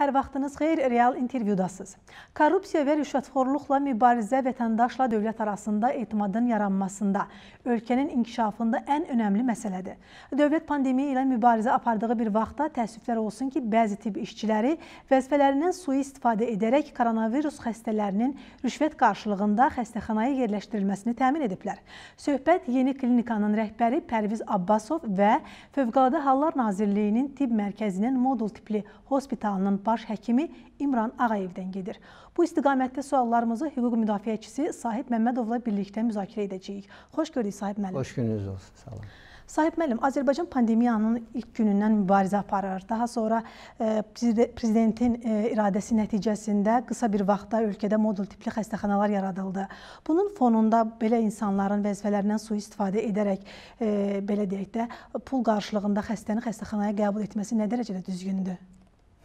Hər vaxtınız xeyir, real intervyudasınız. Korrupsiya və rüşvətxorluqla mübarizə vətəndaşla dövlət arasında etimadın yaranmasında, ölkənin inkişafında ən önəmli məsələdir. Dövlət pandemiya ilə mübarizə apardığı bir vaxtda təəssüflər olsun ki, bəzi tibb işçiləri vəzifələrindən sui-istifadə edərək koronavirus xəstələrinin rüşvət qarşılığında xəstəxanaya yerləşdirilməsini təmin ediblər. Söhbət Yeni Klinikanın rəhbəri Pərviz Abbasov və Fövqəladə Hallar Nazirliyinin tibb mərkəzinin modul tipli hospitalının baş həkimi İmran Ağayevdən gedir. Bu istiqamətdə suallarımızı hüquq müdafiəçisi Sahib Məmmədovla birlikdə müzakirə edəcəyik. Xoş gördük Sahib müəllim. Xoş gününüz olsun. Sağ olun. Sahib müəllim, Azərbaycan pandemiyanın ilk günündən mübarizə aparır. Daha sonra e, prezidentin e, iradəsi nəticəsində qısa bir vaxtda ölkədə modul tipli xəstəxanalar yaradıldı. Bunun fonunda belə insanların vəzifələrindən sui-istifadə edərək e, belə deyək də pul qarşılığında xəstəni xəstəxanaya qəbul etməsi nə dərəcədə düzgündür?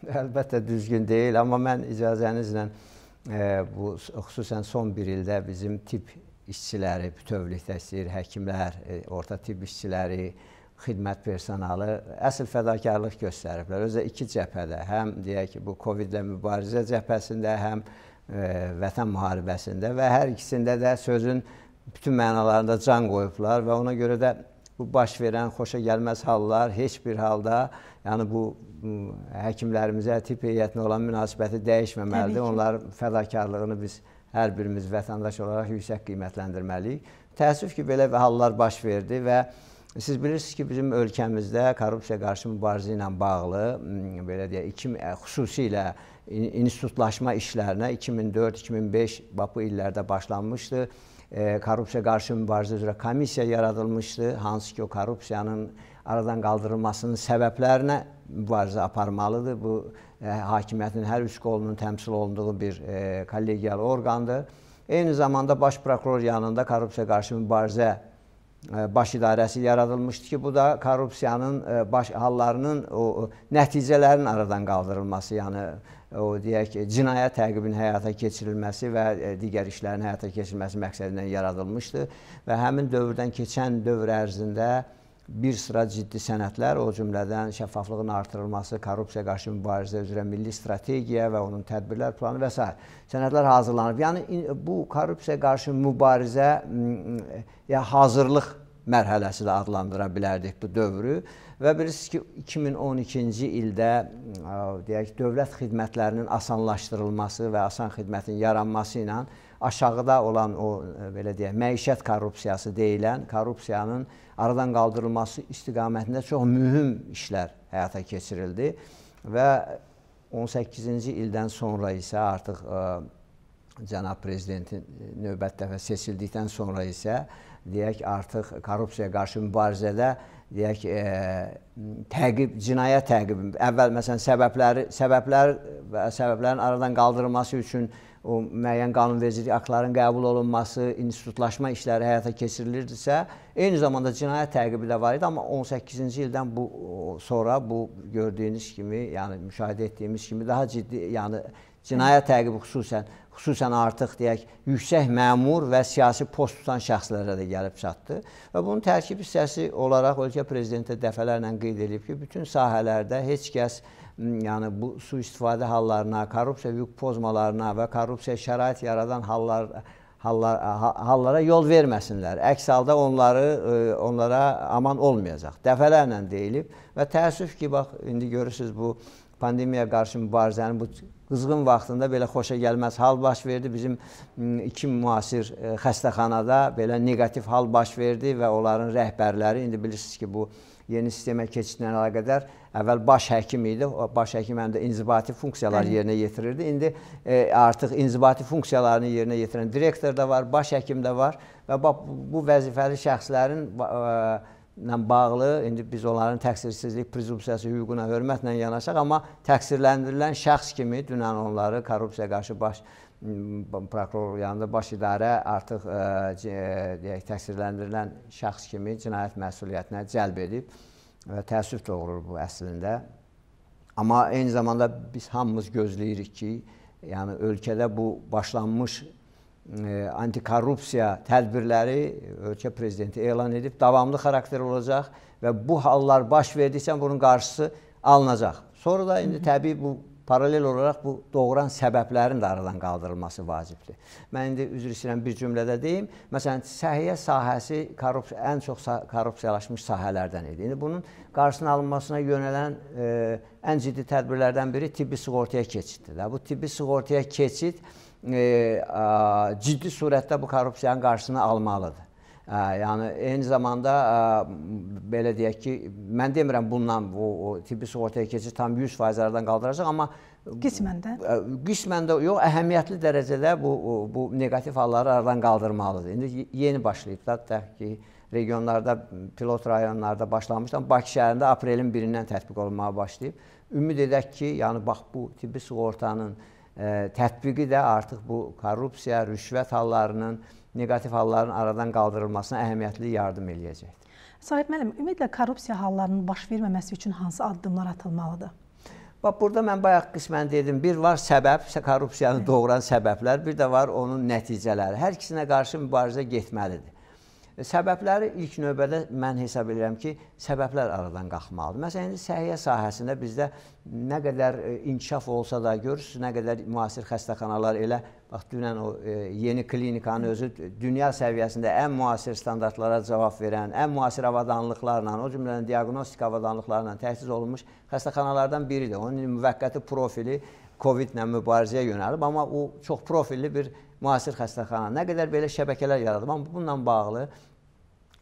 Əlbəttə düzgün deyil, amma mən icazənizlə e, bu xüsusən son bir ildə bizim tibb işçiləri, bütövlükdə istəyir, həkimlər, e, orta tibb işçiləri, xidmət personalı əsl fədakarlıq göstəriblər. Özə iki cəbhədə, həm deyək ki, bu Covid-lə mübarizə cəbhəsində, həm e, vətən müharibəsində və hər ikisində də sözün bütün mənalarında can qoyublar və ona görə də bu baş verən xoşa gəlməz hallar heç bir halda, yəni bu həkimlərimizə, tibb heyətinə olan münasibəti dəyişməməlidir. Onların fədakarlığını biz hər birimiz vətəndaş olaraq yüksək qiymətləndirməliyik. Təəssüf ki, belə hallar baş verdi və siz bilirsiniz ki, bizim ölkəmizdə korrupsiya qarşı mübarizə ilə bağlı belə deyək, iki, xüsusilə institutlaşma işlərinə 2004-2005 bu illərdə başlanmışdı. E, korrupsiya qarşı mübarizə üzrə komissiya yaradılmışdı, hansı ki, o korrupsiyanın aradan qaldırılmasının səbəblərinə mübarizə aparmalıdır. Bu e, hakimiyyətin hər üç qolunun təmsil olunduğu bir e, kollegial orqandır. Eyni zamanda baş prokuror yanında korrupsiya qarşı mübarizə baş idarəsi yaradılmışdı ki, bu da korrupsiyanın e, baş hallarının o, nəticələrin aradan qaldırılması, yəni o deyək ki, cinayət təqibinin həyata keçirilməsi və e, digər işlərin həyata keçirilməsi məqsədilə yaradılmışdı və həmin dövrdən keçən dövr ərzində bir sıra ciddi sənədlər, o cümlədən şəffaflığın artırılması, korrupsiya qarşı mübarizə üzrə milli strategiya və onun tədbirlər planı və s. sənədlər hazırlanıb. Yəni bu korrupsiya qarşı mübarizə ya hazırlıq mərhələsi də adlandıra bilərdik bu dövrü və bilirsiniz ki 2012-ci ildə deyək dövlət xidmətlərinin asanlaşdırılması və asan xidmətin yaranması ilə aşağıda olan o belə deyək məişət korrupsiyası deyilən korrupsiyanın aradan qaldırılması istiqamətində çox mühüm işlər həyata keçirildi və 18-ci ildən sonra isə artıq e, cənab prezidentin növbət dəfə seçildikdən sonra isə deyək artıq korrupsiyaya qarşı mübarizədə deyək e, təqib cinayət təqibi əvvəl məsələn səbəbləri səbəblər və səbəblərin aradan qaldırılması üçün o müəyyən qanunvericilik aktların qəbul olunması, institutlaşma işləri həyata keçirilirdisə, eyni zamanda cinayət təqibi də var idi, amma 18-ci ildən bu sonra bu gördüyünüz kimi, yəni müşahidə etdiyimiz kimi daha ciddi, yəni cinayət təqibi xüsusən xüsusən artıq deyək yüksək məmur və siyasi post tutan şəxslərə də gəlib çatdı. Və bunun tərkib hissəsi olaraq ölkə prezidenti dəfələrlə qeyd edib ki, bütün sahələrdə heç kəs yəni bu sui-istifadə hallarına, korrupsiya hüquq pozmalarına və korrupsiya şərait yaradan hallar hallar hallara yol verməsinlər. Əks halda onları e, onlara aman olmayacaq. Dəfələrlə deyilib və təəssüf ki, bax indi görürsüz bu pandemiyaya qarşı mübarizənin bu qızğın vaxtında belə xoşa gəlməz hal baş verdi. Bizim iki müasir e, xəstəxanada belə neqativ hal baş verdi və onların rəhbərləri indi bilirsiniz ki, bu yeni sistemə keçidlə əlaqədar əvvəl baş həkim idi. O baş həkim həm də inzibati funksiyalar yerinə yetirirdi. İndi e, artıq inzibati funksiyalarını yerinə yetirən direktor da var, baş həkim də var və bu vəzifəli şəxslərin e, ilə bağlı indi biz onların təqsirsizlik prezumpsiyası hüququna hörmətlə yanaşaq, amma təqsirləndirilən şəxs kimi dünən onları korrupsiya qarşı baş prokuror yanında baş idarə artıq e, deyək təqsirləndirilən şəxs kimi cinayət məsuliyyətinə cəlb edib təəssüf doğurur bu əslində. Amma eyni zamanda biz hamımız gözləyirik ki, yəni ölkədə bu başlanmış e, antikorrupsiya tədbirləri ölkə prezidenti elan edib davamlı xarakter olacaq və bu hallar baş verdiksə bunun qarşısı alınacaq. Sonra da indi təbii bu paralel olaraq bu doğuran səbəblərin də aradan qaldırılması vacibdir. Mən indi üzr istəyirəm bir cümlədə deyim. Məsələn, səhiyyə sahəsi korrupsiya ən çox korrupsiyalaşmış sahələrdən idi. İndi bunun qarşısının alınmasına yönələn e, ən ciddi tədbirlərdən biri tibbi sığortaya keçiddir. Bu tibbi sığortaya keçid e, a, ciddi surətdə bu korrupsiyanın qarşısını almalıdır. Yəni eyni zamanda belə deyək ki, mən demirəm bundan bu tibbi sığortaya keçid tam 100% aradan qaldıracaq, amma qismən də qismən də yox, əhəmiyyətli dərəcədə bu bu neqativ halları aradan qaldırmalıdır. İndi yeni başlayıb da təbii ki, regionlarda, pilot rayonlarda başlamışdı, amma Bakı şəhərində aprelin 1-dən tətbiq olunmağa başlayıb. Ümid edək ki, yəni bax bu tibbi sığortanın ə, tətbiqi də artıq bu korrupsiya, rüşvət hallarının neqativ halların aradan qaldırılmasına əhəmiyyətli yardım eləyəcəkdir. Sahib müəllim, ümumiyyətlə korrupsiya hallarının baş verməməsi üçün hansı addımlar atılmalıdır? Bax burada mən bayaq qismən dedim, bir var səbəb, korrupsiyanı doğuran səbəblər, bir də var onun nəticələri. Hər ikisinə qarşı mübarizə getməlidir. E, səbəbləri ilk növbədə mən hesab edirəm ki, səbəblər aradan qalxmalıdır. Məsələn, indi səhiyyə sahəsində bizdə nə qədər e, inkişaf olsa da görürsüz, nə qədər müasir xəstəxanalar elə bax dünən o e, yeni klinikanın özü dünya səviyyəsində ən müasir standartlara cavab verən, ən müasir avadanlıqlarla, o cümlədən diaqnostik avadanlıqlarla təchiz olunmuş xəstəxanalardan biridir. Onun müvəqqəti profili COVID-lə mübarizəyə yönəlib, amma o çox profilli bir müasir xəstəxana. Nə qədər belə şəbəkələr yaradıb, amma bununla bağlı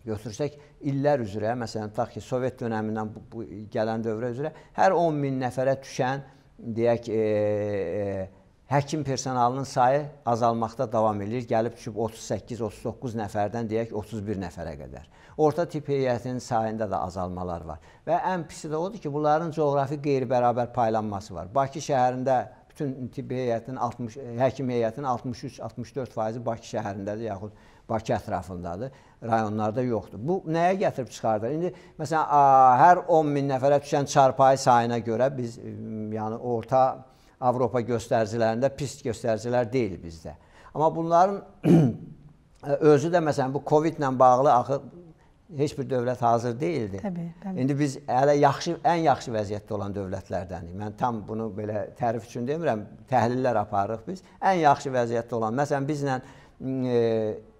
götürsək illər üzrə, məsələn, tutaq ki, Sovet dönəmindən bu, bu gələn dövrə üzrə hər 10 min nəfərə düşən deyək e, e, həkim personalının sayı azalmaqda davam edir. Gəlib düşüb 38-39 nəfərdən deyək 31 nəfərə qədər. Orta tip heyətinin sayında da azalmalar var. Və ən pisi də odur ki, bunların coğrafi qeyri-bərabər paylanması var. Bakı şəhərində bütün tibbi heyətinin 60 həkim heyətinin 63-64% Bakı şəhərindədir yaxud Bakı ətrafındadır. Rayonlarda yoxdur. Bu nəyə gətirib çıxardır? İndi məsələn hər 10 min nəfərə düşən çarpayı sayına görə biz yəni orta Avropa göstəricilərində pis göstəricilər deyil bizdə. Amma bunların özü də məsələn bu Covid ilə bağlı axı heç bir dövlət hazır deyildi. Təbii, təbii. İndi biz hələ yaxşı ən yaxşı vəziyyətdə olan dövlətlərdənik. Mən tam bunu belə tərif üçün demirəm, təhlillər aparırıq biz. Ən yaxşı vəziyyətdə olan, məsələn bizlə e,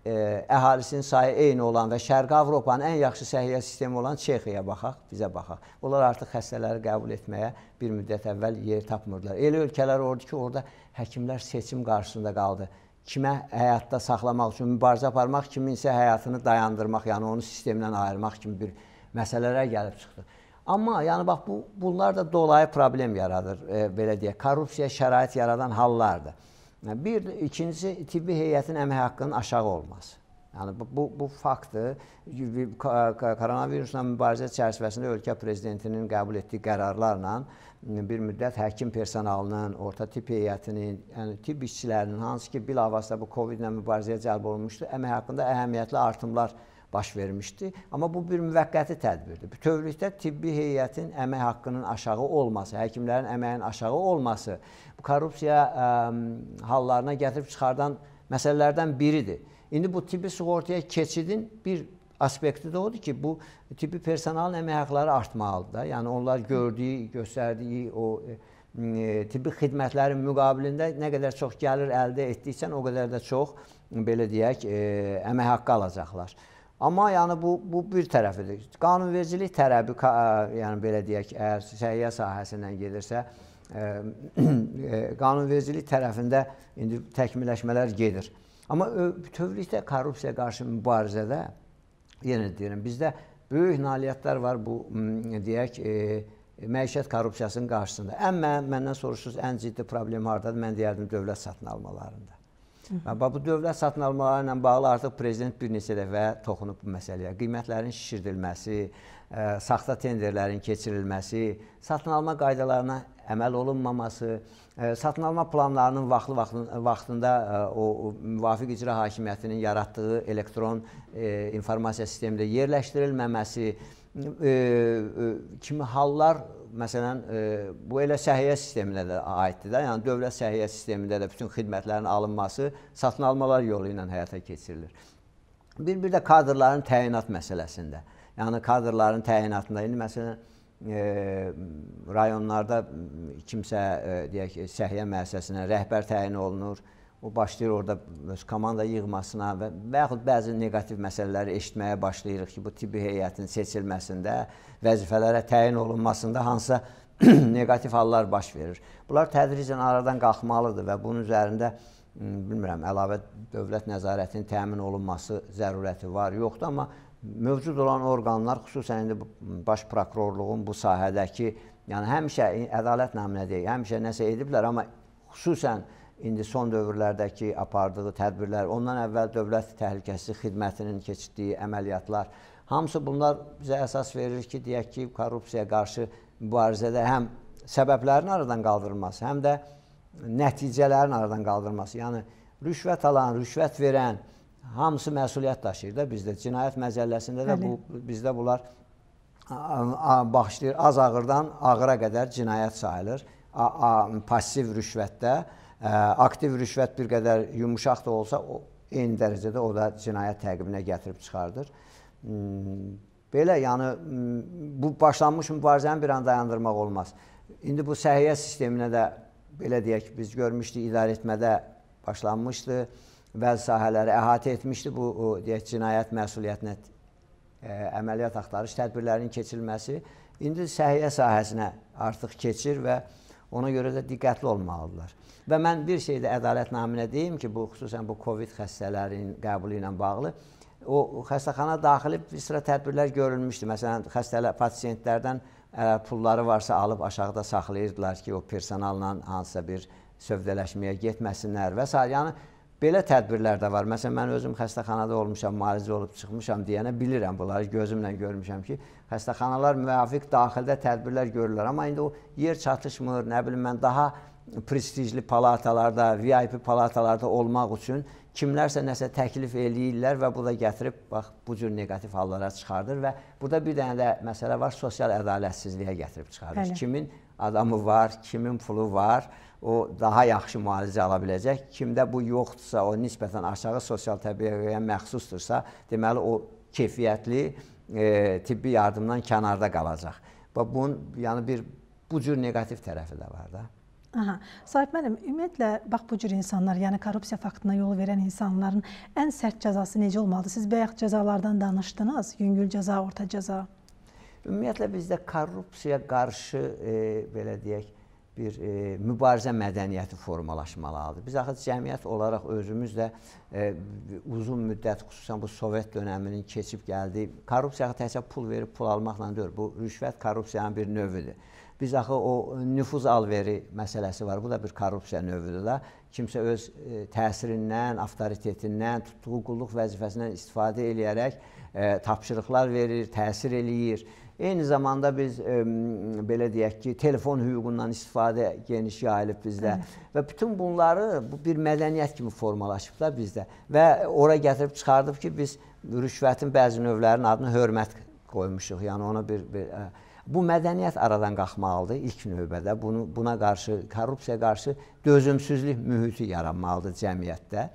e, əhalisinin sayı eyni olan və Şərqi Avropanın ən yaxşı səhiyyə sistemi olan Çexiyaya baxaq, bizə baxaq. Onlar artıq xəstələri qəbul etməyə bir müddət əvvəl yer tapmırdılar. Elə ölkələr oldu ki, orada həkimlər seçim qarşısında qaldı kimə həyatda saxlamaq üçün mübarizə aparmaq, kimin isə həyatını dayandırmaq, yəni onu sistemdən ayırmaq kimi bir məsələlərə gəlib çıxdı. Amma yəni bax bu bunlar da dolayı problem yaradır, e, belə deyək, korrupsiya şərait yaradan hallardır. Bir ikincisi tibbi heyətin əmək haqqının aşağı olması. Yəni bu bu, faktdır. Koronavirusla mübarizə çərçivəsində ölkə prezidentinin qəbul etdiyi qərarlarla bir müddət həkim personalının, orta tibb heyətinin, yəni tibb işçilərinin hansı ki, bilavasitə bu COVID ilə mübarizəyə cəlb olunmuşdu, əmək haqqında əhəmiyyətli artımlar baş vermişdi. Amma bu bir müvəqqəti tədbirdir. Bütövlükdə tibbi heyətin əmək haqqının aşağı olması, həkimlərin əməyin aşağı olması bu korrupsiya ə, hallarına gətirib çıxardan məsələlərdən biridir. İndi bu tibbi sığortaya keçidin bir aspekti də odur ki, bu tibbi personalın əmək haqqları artmalıdır da. Yəni onlar gördüyü, göstərdiyi o e, tibbi xidmətlərin müqabilində nə qədər çox gəlir əldə etdiksən, o qədər də çox belə deyək, e, əmək haqqı alacaqlar. Amma yəni bu bu bir tərəfidir. Qanunvericilik tərəfi yəni belə deyək, əgər səhiyyə sahəsindən gedirsə, e, qanunvericilik tərəfində indi təkmilləşmələr gedir. Amma bütövlükdə korrupsiya qarşı mübarizədə yenə deyirəm, bizdə böyük nailiyyətlər var bu deyək, e, məişət korrupsiyasının qarşısında. Ən mən, məndən soruşursunuz, ən ciddi problem hardadır? Mən deyərdim dövlət satın almalarında. Və bu dövlət satın almaları ilə bağlı artıq prezident bir neçə dəfə toxunub bu məsələyə. Qiymətlərin şişirdilməsi, ə, saxta tenderlərin keçirilməsi, satın alma qaydalarına əməl olunmaması, ə, satın alma planlarının vaxtlı vaxtında ə, o, müvafiq icra hakimiyyətinin yaratdığı elektron informasiya sistemində yerləşdirilməməsi kimi hallar məsələn bu elə səhiyyə sisteminə də aiddir də. Yəni dövlət səhiyyə sistemində də bütün xidmətlərin alınması satın almalar yolu ilə həyata keçirilir. Bir bir də kadrların təyinat məsələsində. Yəni kadrların təyinatında indi məsələn e, rayonlarda kimsə e, deyək səhiyyə müəssisəsinə rəhbər təyin olunur. O başlayır orada öz komanda yığmasına və və yaxud bəzi neqativ məsələləri eşitməyə başlayırıq ki, bu tibbi heyətin seçilməsində, vəzifələrə təyin olunmasında hansısa neqativ hallar baş verir. Bunlar tədricən aradan qalxmalıdır və bunun üzərində bilmirəm, əlavə dövlət nəzarətinin təmin olunması zərurəti var, yoxdur, amma mövcud olan orqanlar, xüsusən indi baş prokurorluğun bu sahədəki, yəni həmişə ədalət naminə deyil, həmişə nəsə ediblər, amma xüsusən indi son dövrlərdəki apardığı tədbirlər, ondan əvvəl dövlət təhlükəsizlik xidmətinin keçirdiyi əməliyyatlar, hamısı bunlar bizə əsas verir ki, deyək ki, korrupsiyaya qarşı mübarizədə həm səbəblərin aradan qaldırılması, həm də nəticələrin aradan qaldırılması. Yəni rüşvət alan, rüşvət verən, hamısı məsuliyyət daşıyır da bizdə. Cinayət məcəlləsində də bu bizdə bunlar başlayır az ağırdan ağıra qədər cinayət sayılır. A, a, passiv rüşvətdə, ə, aktiv rüşvət bir qədər yumuşaq da olsa o eyni dərəcədə o da cinayət təqibinə gətirib çıxardır. Hmm, belə, yəni bu başlanmış mübarizəni bir an dayandırmaq olmaz. İndi bu səhiyyə sisteminə də belə deyək, biz görmüşdük idarə etmədə başlanmışdı bəzi sahələri əhatə etmişdi. Bu o, deyək cinayət məsuliyyətinə ə, e, əməliyyat axtarış tədbirlərinin keçirilməsi indi səhiyyə sahəsinə artıq keçir və ona görə də diqqətli olmalıdırlar. Və mən bir şey də ədalət naminə deyim ki, bu xüsusən bu COVID xəstələrinin qəbulu ilə bağlı o xəstəxana daxili bir sıra tədbirlər görülmüşdü. Məsələn, xəstələr pasiyentlərdən ə, pulları varsa alıb aşağıda saxlayırdılar ki, o personalla hansısa bir sövdələşməyə getməsinlər və s. Yəni Belə tədbirlər də var. Məsələn, mən özüm xəstəxanada olmuşam, müalicə olub çıxmışam deyənə bilirəm bunları, gözümlə görmüşəm ki, xəstəxanalar müvafiq daxildə tədbirlər görürlər. Amma indi o yer çatışmır, nə bilim mən daha prestijli palatalarda, VIP palatalarda olmaq üçün kimlərsə nəsə təklif eləyirlər və bu da gətirib bax bu cür neqativ hallara çıxardır və burada bir dənə də məsələ var, sosial ədalətsizliyə gətirib çıxardır. Bəli. Kimin adamı var, kimin pulu var, o daha yaxşı müalicə ala biləcək. Kimdə bu yoxdursa, o nisbətən aşağı sosial təbəqəyə məxsusdursa, deməli o keyfiyyətli e, tibbi yardımdan kənarda qalacaq. Və bunun yəni bir bu cür neqativ tərəfi də var da. Aha. Sahib müəllim, ümumiyyətlə bax bu cür insanlar, yəni korrupsiya faktına yol verən insanların ən sərt cəzası necə olmalıdır? Siz bayaq cəzalardan danışdınız, yüngül cəza, orta cəza. Ümumiyyətlə bizdə korrupsiya qarşı e, belə deyək, bir e, mübarizə mədəniyyəti formalaşmalıdır. Biz axı cəmiyyət olaraq özümüz də e, uzun müddət, xüsusən bu Sovet dönəminin keçib gəldiyi, korrupsiyağa təkcə pul verib pul almaqla deyil, bu rüşvət korrupsiyanın bir növüdür. Biz axı o nüfuz alveri məsələsi var. Bu da bir korrupsiya növüdür da. Kimsə öz e, təsirindən, avtoritetindən, tutduğu qulluq vəzifəsindən istifadə eləyərək e, tapşırıqlar verir, təsir eləyir. Eyni zamanda biz ə, belə deyək ki, telefon hüququndan istifadə geniş yayılıb bizdə Hı. və bütün bunları bu bir mədəniyyət kimi formalaşıb da bizdə və ora gətirib çıxardıb ki, biz rüşvətin bəzi növlərinin adını hörmət qoymuşuq. Yəni ona bir, bir ə, bu mədəniyyət aradan qalxmalıdır ilk növbədə. Bunu buna qarşı korrupsiya qarşı dözümsüzlük mühiti yaranmalıdır cəmiyyətdə.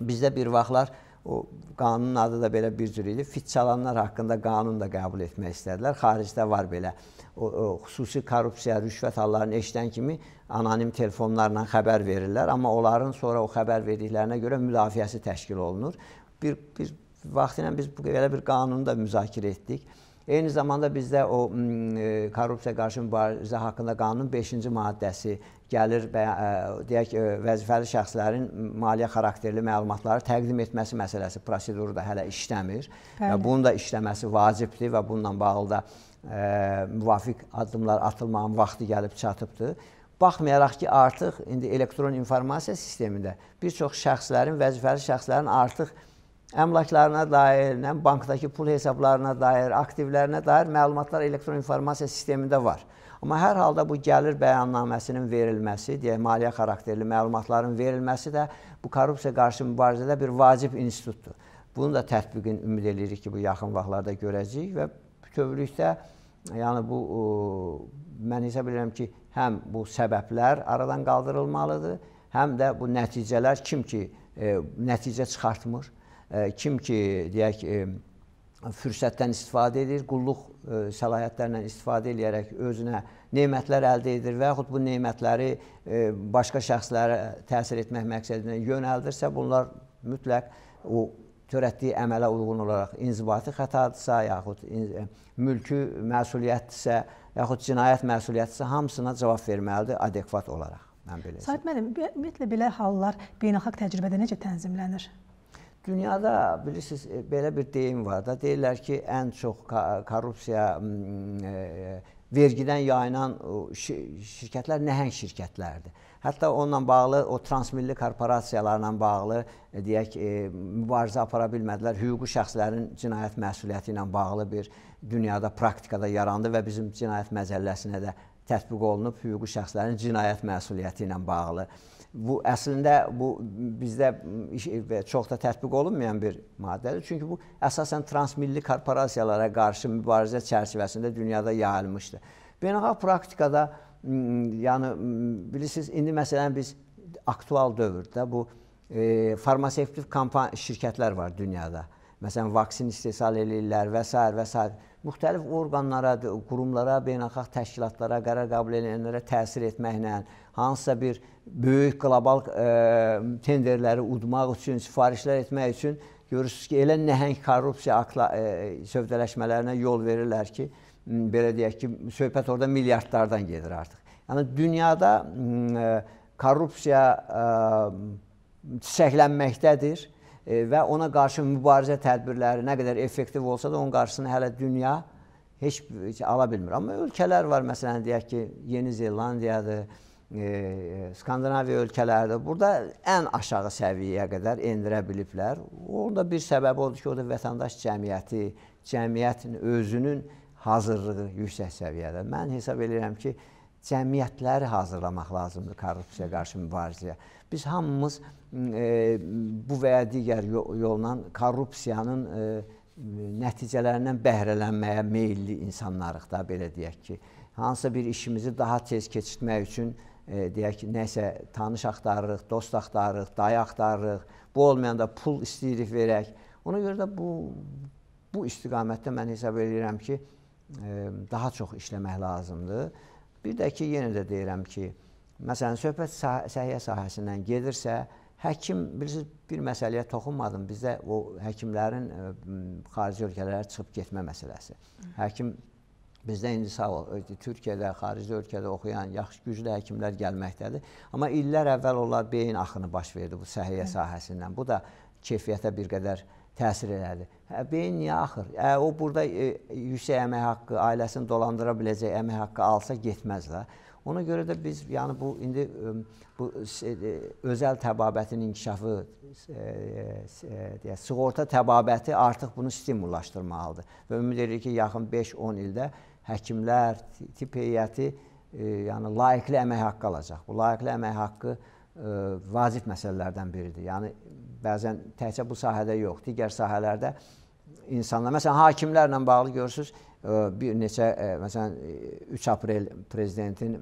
Bizdə bir vaxtlar O qanunun adı da belə bir cür idi. Fit çalanlar haqqında qanun da qəbul etmək istədilər. Xaricdə var belə. O, o xüsusi korrupsiya, rüşvət hallarını eşidən kimi anonim telefonlarla xəbər verirlər, amma onların sonra o xəbər verdiklərinə görə müdafiəsi təşkil olunur. Bir bir vaxtı ilə biz belə bir qanunu da müzakirə etdik. Eyni zamanda bizdə o e, korrupsiya qarşı mübarizə haqqında qanunun 5-ci maddəsi gəlir və e, deyək e, vəzifəli şəxslərin maliyyə xarakterli məlumatları təqdim etməsi məsələsi proseduru da hələ işləmir. Bəli. Bunun da işləməsi vacibdir və bununla bağlı da ə, müvafiq addımlar atılmağın vaxtı gəlib çatıbdır. Baxmayaraq ki, artıq indi elektron informasiya sistemində bir çox şəxslərin, vəzifəli şəxslərin artıq əmlaklarına dair, nə bankdakı pul hesablarına dair, aktivlərinə dair məlumatlar elektron informasiya sistemində var. Amma hər halda bu gəlir bəyannaməsinin verilməsi, deyək, maliyyə xarakterli məlumatların verilməsi də bu korrupsiya qarşı mübarizədə bir vacib institutdur. Bunu da tətbiqin ümid edirik ki, bu yaxın vaxtlarda görəcəyik və bütövlükdə yəni bu o, mən hesab edirəm ki, həm bu səbəblər aradan qaldırılmalıdır, həm də bu nəticələr kim ki e, nəticə çıxartmır, kim ki deyək fürsətdən istifadə edir, qulluq səlahiyyətlərindən istifadə edərək özünə nemətlər əldə edir və yaxud bu nemətləri başqa şəxslərə təsir etmək məqsədilə yönəldirsə, bunlar mütləq o törətdiyi əmələ uyğun olaraq inzibati xətadırsa, yaxud mülkü məsuliyyətdirsə, yaxud cinayət məsuliyyətdirsə, hamısına cavab verməlidir adekvat olaraq. Mən belə. Sahib müəllim, ümumiyyətlə belə hallar beynəlxalq təcrübədə necə tənzimlənir? Dünyada bilirsiniz e, belə bir deyim var da, deyirlər ki, ən çox korrupsiya e, vergidən yayılan şirkətlər nəhəng şirkətlərdir. Hətta onunla bağlı o transmilli korporasiyalarla bağlı e, deyək mübarizə apara bilmədilər. Hüquqi şəxslərin cinayət məsuliyyəti ilə bağlı bir dünyada praktikada yarandı və bizim cinayət məcəlləsinə də tətbiq olunub hüquqi şəxslərin cinayət məsuliyyəti ilə bağlı. Bu əslində bu bizdə çox da tətbiq olunmayan bir maddədir. Çünki bu əsasən transmilli korporasiyalara qarşı mübarizə çərçivəsində dünyada yayılmışdı. Beynəlxalq praktikada yəni bilirsiniz indi məsələn biz aktual dövrdə bu e, farmasevtik şirkətlər var dünyada. Məsələn vaksin istehsal eləyirlər və s. və s müxtəlif orqanlara, qurumlara, beynəlxalq təşkilatlara, qərar qəbul edənlərə təsir etməklə, hansısa bir böyük qlobal ə, e, tenderləri udmaq üçün, sifarişlər etmək üçün görürsüz ki, elə nəhəng korrupsiya akla, ə, e, sövdələşmələrinə yol verirlər ki, belə deyək ki, söhbət orada milyardlardan gedir artıq. Yəni dünyada ə, korrupsiya ə, çiçəklənməkdədir və ona qarşı mübarizə tədbirləri nə qədər effektiv olsa da onun qarşısını hələ dünya heç, heç ala bilmir. Amma ölkələr var, məsələn deyək ki, Yeni Zelandiyadır, e, Skandinaviya ölkələridir. Burada ən aşağı səviyyəyə qədər endirə biliblər. Orada bir səbəbi odur ki, orada vətəndaş cəmiyyəti, cəmiyyətin özünün hazırlığı yüksək səviyyədə. Mən hesab edirəm ki, cəmiyyətləri hazırlamaq lazımdır korrupsiya qarşı mübarizəyə. Biz hamımız e, bu və ya digər yolla korrupsiyanın e, nəticələrindən bəhrələnməyə meylli insanlarıq da belə deyək ki, hansısa bir işimizi daha tez keçirtmək üçün e, deyək ki, nəsə tanış axtarırıq, dost axtarırıq, dayı axtarırıq. Bu olmayanda pul istəyirik verək. Ona görə də bu bu istiqamətdə mən hesab edirəm ki, e, daha çox işləmək lazımdır. Bir də ki, yenə də deyirəm ki, məsələn, söhbət sah səhiyyə sahəsindən gedirsə, həkim bilirsiniz bir məsələyə toxunmadım. Bizdə o həkimlərin ə, xarici ölkələrə çıxıb getmə məsələsi. Həkim Bizdə indi sağ ol, Türkiyədə, xarici ölkədə oxuyan yaxşı güclü həkimlər gəlməkdədir. Amma illər əvvəl onlar beyin axını baş verdi bu səhiyyə sahəsindən. Bu da keyfiyyətə bir qədər təsir elədi. Hə, beyin niyə axır? Ə, o burada e, yüksək əmək haqqı, ailəsini dolandıra biləcək əmək haqqı alsa getməz də. Ona görə də biz yəni bu indi bu özəl təbabətin inkişafı deyə sığorta təbabəti artıq bunu stimullaşdırmalıdır. Və ümid edirik ki, yaxın 5-10 ildə həkimlər, tibb heyəti yəni layiqli əmək haqqı alacaq. Bu layiqli əmək haqqı vacib məsələlərdən biridir. Yəni bəzən təkcə bu sahədə yox, digər sahələrdə insanlar, məsələn, hakimlərlə bağlı görürsüz, bir neçə məsələn 3 aprel prezidentin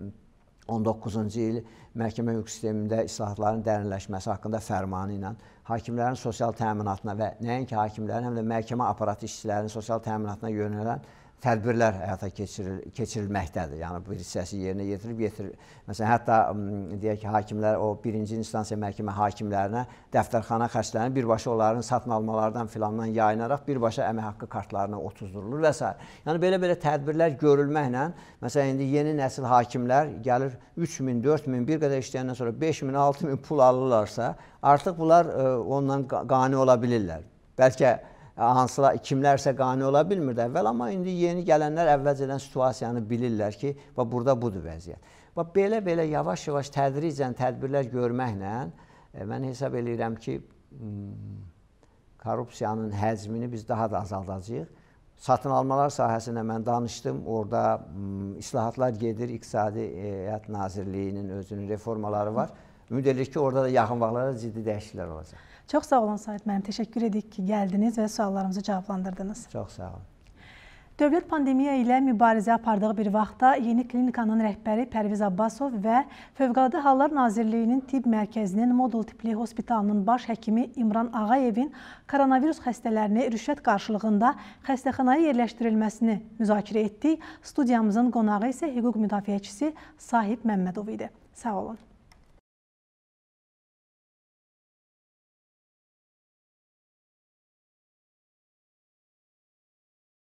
19-cu il məhkəmə hüquq sistemində islahatların dərinləşməsi haqqında fərmanı ilə hakimlərin sosial təminatına və nəinki hakimlərin, həm də məhkəmə aparatı işçilərinin sosial təminatına yönələn tədbirlər həyata keçiril keçirilməkdədir. Yəni bu hissəsi yerinə yetirilib yetirir. Məsələn, hətta deyək ki, hakimlər o birinci instansiya məhkəmə hakimlərinə dəftərxana xərclərini birbaşa onların satın almalardan filandan yayınaraq birbaşa əmək haqqı kartlarına otuzdurulur və s. Yəni belə-belə tədbirlər görülməklə, məsələn, indi yeni nəsil hakimlər gəlir 3000, 4000 bir qədər işləyəndən sonra 5000, 6000 pul alırlarsa, artıq bunlar ondan qane ola bilirlər. Bəlkə hansılar kimlərsə qane ola bilmir də əvvəl, amma indi yeni gələnlər əvvəlcədən situasiyanı bilirlər ki, və burada budur vəziyyət. Və belə-belə yavaş-yavaş tədricən tədbirlər görməklə e, mən hesab eləyirəm ki, korrupsiyanın həcmini biz daha da azaldacağıq. Satın almalar sahəsində mən danışdım. Orada islahatlar gedir. İqtisadi Həyat Nazirliyinin özünün reformaları var. Ümid edirik ki, orada da yaxın vaxtlarda ciddi dəyişikliklər olacaq. Çox sağ olun Sait müəllim. Təşəkkür edirik ki, gəldiniz və suallarımızı cavablandırdınız. Çox sağ olun. Dövlət pandemiya ilə mübarizə apardığı bir vaxtda yeni klinikanın rəhbəri Pərviz Abbasov və Fövqəladə Hallar Nazirliyinin tibb mərkəzinin modul tipli hospitalının baş həkimi İmran Ağayevin koronavirus xəstələrini rüşvət qarşılığında xəstəxanaya yerləşdirilməsini müzakirə etdik. Studiyamızın qonağı isə hüquq müdafiəçisi Sahib Məmmədov idi. Sağ olun.